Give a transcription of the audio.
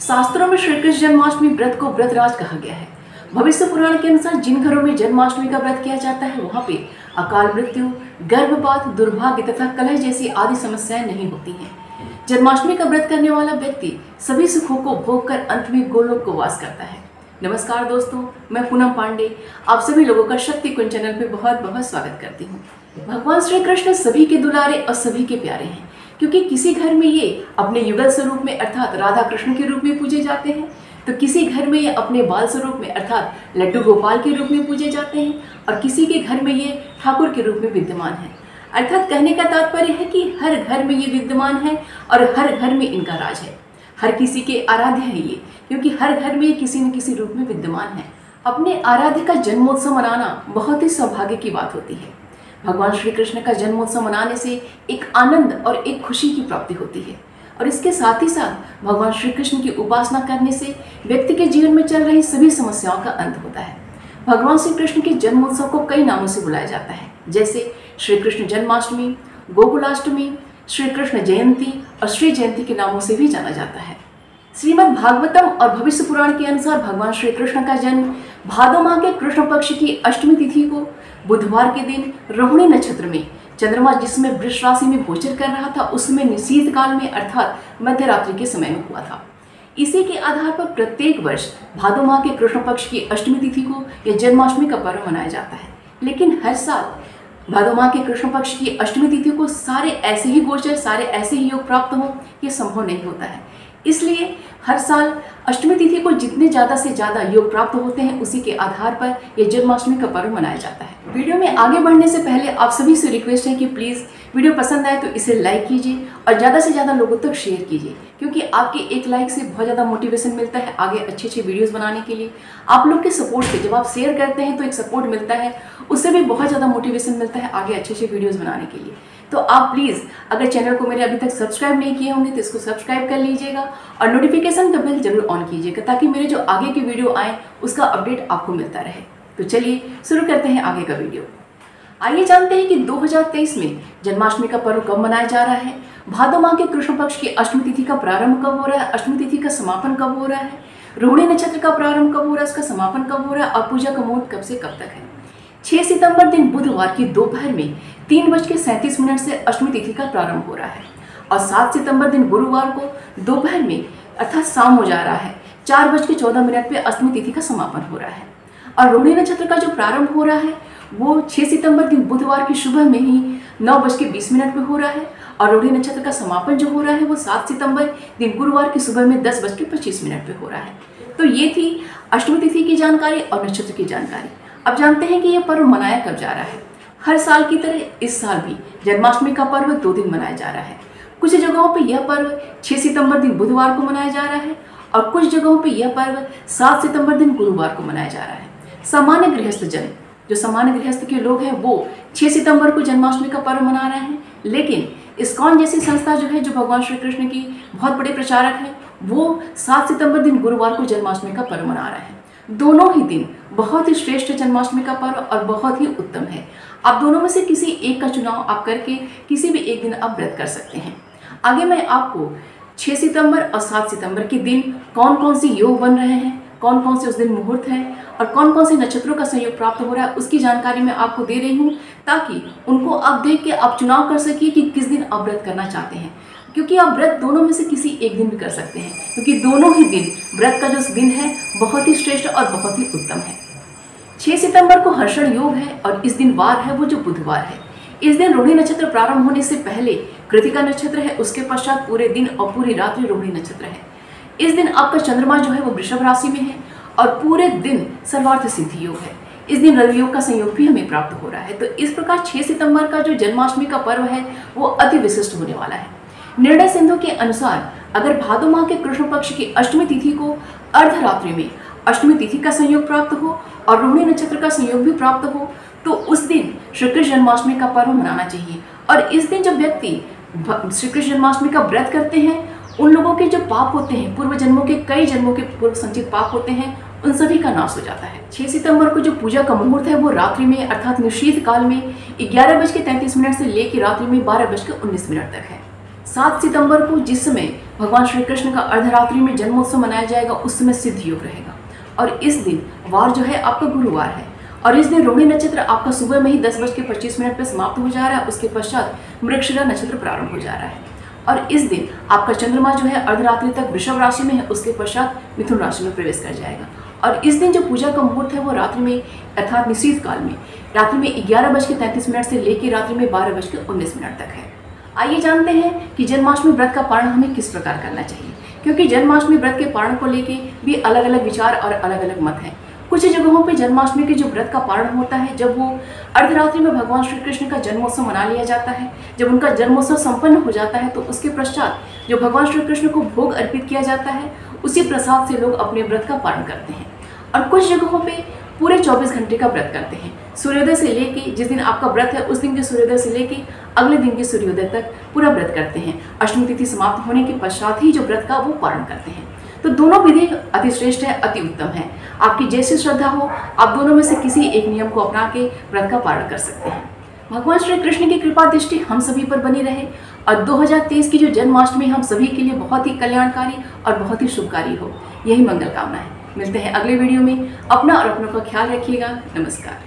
शास्त्रों में श्री कृष्ण जन्माष्टमी व्रत को व्रत राज कहा गया है। भविष्य पुराण के अनुसार जिन घरों में जन्माष्टमी का व्रत किया जाता है, वहाँ पे अकाल मृत्यु, गर्भपात, दुर्भाग्य तथा कलह जैसी आदि समस्याएँ नहीं होती हैं। जन्माष्टमी का व्रत करने वाला व्यक्ति सभी सुखों को भोग कर अंत में गोलोक को वास करता है। नमस्कार दोस्तों, मैं पूनम पांडे, आप सभी लोगों का शक्ति कुंज चैनल पे बहुत बहुत स्वागत करती हूँ। भगवान श्री कृष्ण सभी के दुलारे और सभी के प्यारे हैं। क्योंकि किसी घर में ये अपने युगल स्वरूप में, अर्थात राधा कृष्ण के रूप में पूजे जाते हैं। तो किसी घर में ये अपने बाल स्वरूप में, अर्थात लड्डू गोपाल के रूप में पूजे जाते हैं और किसी के घर में ये ठाकुर के रूप में विद्यमान है। अर्थात कहने का तात्पर्य है कि हर घर में ये विद्यमान है और हर घर में इनका राज है। हर किसी के आराध्य है ये, क्योंकि हर घर में ये किसी न किसी रूप में विद्यमान है। अपने आराध्य का जन्मोत्सव मनाना बहुत ही सौभाग्य की बात होती है। भगवान श्री कृष्ण का जन्मोत्सव मनाने से एक आनंद और एक खुशी की प्राप्ति होती है। और इसके साथ ही साथ भगवान श्री कृष्ण की उपासना करने से व्यक्ति के जीवन में चल रही सभी समस्याओं का अंत होता है। भगवान श्री कृष्ण के जन्मोत्सव को कई नामों से बुलाया जाता है। जैसे श्री कृष्ण जन्माष्टमी, गोकुलाष्टमी श्री कृष्ण जयंती और श्री जयंती के नामों से भी जाना जाता है। श्रीमद् भागवतम और भविष्य पुराण के अनुसार भगवान श्री कृष्ण का जन्म भादो माह के कृष्ण पक्ष की अष्टमी तिथि को बुधवार के दिन रोहिणी नक्षत्र में, चंद्रमा जिसमें वृक्ष राशि में गोचर कर रहा था, उसमें निशीत काल में अर्थात मध्य रात्रि के समय में हुआ था। इसी के आधार पर प्रत्येक वर्ष भादो माह के कृष्ण पक्ष की अष्टमी तिथि को यह जन्माष्टमी का पर्व मनाया जाता है। लेकिन हर साल भादो माह के कृष्ण पक्ष की अष्टमी तिथि को सारे ऐसे ही गोचर, सारे ऐसे ही योग प्राप्त हो, ये संभव नहीं होता है। इसलिए हर साल अष्टमी तिथि को जितने ज़्यादा से ज़्यादा योग प्राप्त होते हैं, उसी के आधार पर यह जन्माष्टमी का पर्व मनाया जाता है। वीडियो में आगे बढ़ने से पहले आप सभी से रिक्वेस्ट है कि प्लीज़ वीडियो पसंद आए तो इसे लाइक कीजिए और ज़्यादा से ज़्यादा लोगों तक शेयर कीजिए, क्योंकि आपके एक लाइक से बहुत ज़्यादा मोटिवेशन मिलता है आगे अच्छे अच्छे वीडियोज़ बनाने के लिए। आप लोग के सपोर्ट से जब आप शेयर करते हैं तो एक सपोर्ट मिलता है, उससे भी बहुत ज़्यादा मोटिवेशन मिलता है आगे अच्छे अच्छे वीडियोज़ बनाने के लिए। तो आप प्लीज़ अगर चैनल को मेरे अभी तक सब्सक्राइब नहीं किए होंगे तो इसको सब्सक्राइब कर लीजिएगा और नोटिफिकेशन का बिल ज़रूर ऑन कीजिएगा, ताकि मेरे जो आगे के वीडियो आए, उसका अपडेट आपको मिलता रहे। तो चलिए, शुरू करते हैं आगे का वीडियो आइए जानते हैं कि 2023 में जन्माष्टमी का पर्व कब मनाया जा रहा है। भादो माह के कृष्ण पक्ष की अष्टमी तिथि का प्रारंभ कब हो रहा है? अष्टमी तिथि का समापन कब हो रहा है? रोहिणी नक्षत्र का प्रारंभ कब हो रहा है? उसका समापन कब हो रहा है? और पूजा का मुहूर्त कब से कब तक है? 6 सितंबर दिन बुधवार की दोपहर में तीन बज के सैंतीस मिनट से अष्टमी तिथि का प्रारंभ हो रहा है और सात सितंबर दिन गुरुवार को दोपहर में अर्थात शाम हो जा रहा है, चार बज के चौदह मिनट पे अष्टमी तिथि का समापन हो रहा है। और रोहिणी नक्षत्र का जो प्रारंभ हो रहा है, वो 6 सितंबर दिन बुधवार की सुबह में ही नौ बज के बीस मिनट पे हो रहा है और रोहिणी नक्षत्र का समापन जो हो रहा है, वो सात सितंबर दिन गुरुवार की सुबह में दस बज के पच्चीस मिनट पे हो रहा है। तो ये थी अष्टमी तिथि की जानकारी और नक्षत्र की जानकारी। अब जानते हैं कि यह पर्व मनाया कब जा रहा है। हर साल की तरह इस साल भी जन्माष्टमी का पर्व दो दिन मनाया जा रहा है। कुछ जगहों पर यह पर्व 6 सितंबर दिन बुधवार को मनाया जा रहा है और कुछ जगहों पर यह पर्व 7 सितंबर दिन गुरुवार को मनाया जा रहा है। सामान्य गृहस्थ जन, जो सामान्य गृहस्थ के लोग हैं, वो 6 सितंबर को जन्माष्टमी का पर्व मना रहे हैं। लेकिन इस्कॉन जैसी संस्था जो है, जो भगवान श्री कृष्ण की बहुत बड़े प्रचारक हैं, वो 7 सितंबर दिन गुरुवार को जन्माष्टमी का पर्व मना रहे हैं। दोनों ही दिन बहुत ही श्रेष्ठ जन्माष्टमी का पर्व और बहुत ही उत्तम है। आप दोनों में से किसी एक का चुनाव आप करके किसी भी एक दिन आप व्रत कर सकते हैं। आगे मैं आपको 6 सितंबर और 7 सितंबर के दिन कौन कौन से योग बन रहे हैं कौन कौन से उस दिन मुहूर्त है और कौन कौन से नक्षत्रों का संयोग प्राप्त हो रहा है, उसकी जानकारी मैं आपको दे रही हूँ ताकि उनको आप देख के आप चुनाव कर सकिए कि किस दिन आप व्रत करना चाहते हैं। क्योंकि आप व्रत दोनों में से किसी एक दिन भी कर सकते हैं, क्योंकि दोनों ही दिन व्रत का जो दिन है, बहुत ही श्रेष्ठ और बहुत ही उत्तम है। 6 सितंबर को हर्षण योग है और इस दिन वार है, वो जो बुधवार है। इस दिन रोहिणी नक्षत्र प्रारंभ होने से पहले कृतिका नक्षत्र है, उसके पश्चात पूरे दिन और पूरी रात्रि रोहिणी नक्षत्र है। इस दिन आपका चंद्रमा जो है, वो वृषभ राशि में है और पूरे दिन सर्वार्थ सिद्धि योग है। इस दिन रवि योग का संयोग भी हमें प्राप्त हो रहा है। तो इस प्रकार 6 सितंबर का जो जन्माष्टमी का पर्व है, वो अति विशिष्ट होने वाला है। निर्णय सिंधु के अनुसार, अगर भादो माह के कृष्ण पक्ष की अष्टमी तिथि को अर्धरात्रि में अष्टमी तिथि का संयोग प्राप्त हो और रोहिणी नक्षत्र का संयोग भी प्राप्त हो तो उस दिन श्री कृष्ण जन्माष्टमी का पर्व मनाना चाहिए। और इस दिन जब व्यक्ति श्री कृष्ण जन्माष्टमी का व्रत करते हैं, उन लोगों के जो पाप होते हैं, पूर्व जन्मों के, कई जन्मों के पूर्व संचित पाप होते हैं, उन सभी का नाश हो जाता है। 6 सितंबर को जो पूजा का मुहूर्त है, वो रात्रि में, अर्थात निशीत काल में, ग्यारह बज के तैंतीस मिनट से लेकर रात्रि में बारह बज के उन्नीस मिनट तक है। सात सितंबर को जिस समय भगवान श्री कृष्ण का अर्धरात्रि में जन्मोत्सव मनाया जाएगा, उस समय सिद्ध योग रहेगा। और इस दिन वार जो है आपका गुरुवार है। और इस दिन रोहिणी नक्षत्र आपका सुबह में ही दस बज के पच्चीस मिनट पर समाप्त हो जा रहा है, उसके पश्चात मृक्षरा नक्षत्र प्रारंभ हो जा रहा है। और इस दिन आपका चंद्रमा जो है अर्धरात्रि तक वृषभ राशि में है, उसके पश्चात मिथुन राशि में प्रवेश कर जाएगा। और इस दिन जो पूजा का मुहूर्त है, वो रात्रि में अर्थात निश्चित काल में, रात्रि में ग्यारह बज के तैंतीस मिनट से लेकर रात्रि में बारह बज के उन्नीस मिनट तक है। आइए जानते हैं कि जन्माष्टमी व्रत का पारण हमें किस प्रकार करना चाहिए। क्योंकि जन्माष्टमी व्रत के पारण को लेके भी अलग अलग विचार और अलग अलग मत हैं। कुछ जगहों पर जन्माष्टमी के जो व्रत का पारण होता है, जब वो अर्धरात्रि में भगवान श्री कृष्ण का जन्मोत्सव मना लिया जाता है, जब उनका जन्मोत्सव संपन्न हो जाता है तो उसके पश्चात जो भगवान श्री कृष्ण को भोग अर्पित किया जाता है, उसी प्रसाद से लोग अपने व्रत का पारण करते हैं। और कुछ जगहों पे पूरे 24 घंटे का व्रत करते हैं। सूर्योदय से लेके जिस दिन आपका व्रत है, उस दिन के सूर्योदय से लेके अगले दिन के सूर्योदय तक पूरा व्रत करते हैं। अष्टमी तिथि समाप्त होने के पश्चात ही जो व्रत का वो पारण करते हैं। तो दोनों विधि अति श्रेष्ठ है, अति उत्तम है। आपकी जैसी श्रद्धा हो, आप दोनों में से किसी एक नियम को अपना के व्रत का पारण कर सकते हैं। भगवान श्री कृष्ण की कृपा दृष्टि हम सभी पर बनी रहे और 2023 की जो जन्माष्टमी हम सभी के लिए बहुत ही कल्याणकारी और बहुत ही शुभकारी हो। यही मंगल कामना है। मिलते हैं अगले वीडियो में। अपना और अपनों का ख्याल रखिएगा। नमस्कार।